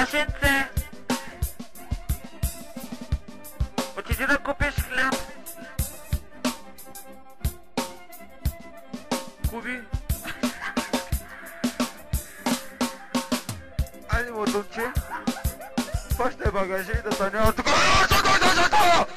Боженце, отиди да купиш хляб. Куби. Айде му. Пащай багажа и да станем от тук. Чакай, чакай, чакай!